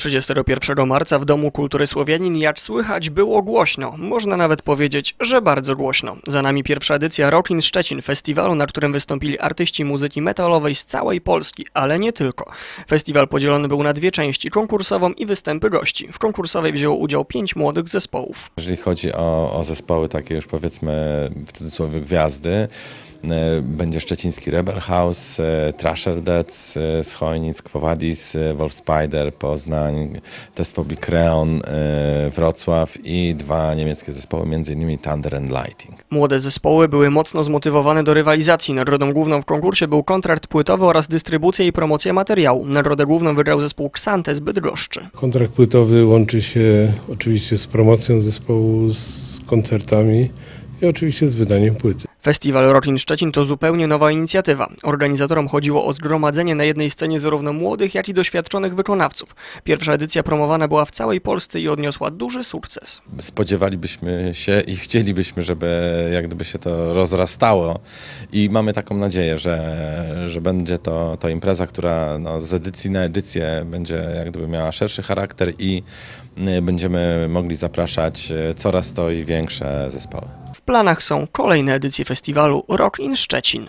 31 marca w Domu Kultury Słowianin, jak słychać, było głośno. Można nawet powiedzieć, że bardzo głośno. Za nami pierwsza edycja Rock in Szczecin, festiwalu, na którym wystąpili artyści muzyki metalowej z całej Polski, ale nie tylko. Festiwal podzielony był na dwie części, konkursową i występy gości. W konkursowej wzięło udział pięć młodych zespołów. Jeżeli chodzi o, o zespoły takie już powiedzmy w cudzysłowie gwiazdy, będzie szczeciński Rebel House, e, Trasher Deads e, z Chojnic, e, Wolf Spider, Poznań, Testphobie Creon, e, Wrocław i dwa niemieckie zespoły, m.in. Thunder and Lighting. Młode zespoły były mocno zmotywowane do rywalizacji. Nagrodą główną w konkursie był kontrakt płytowy oraz dystrybucja i promocja materiału. Nagrodę główną wygrał zespół Xante z Bydgoszczy. Kontrakt płytowy łączy się oczywiście z promocją zespołu, z koncertami i oczywiście z wydaniem płyty. Festiwal Rock in Szczecin to zupełnie nowa inicjatywa. Organizatorom chodziło o zgromadzenie na jednej scenie zarówno młodych, jak i doświadczonych wykonawców. Pierwsza edycja promowana była w całej Polsce i odniosła duży sukces. Spodziewalibyśmy się i chcielibyśmy, żeby jak gdyby się to rozrastało i mamy taką nadzieję, że, że będzie to, to impreza, która no, z edycji na edycję będzie jak gdyby miała szerszy charakter i y, będziemy mogli zapraszać y, coraz to i większe zespoły. W planach są kolejne edycje festiwalu Rock in Szczecin.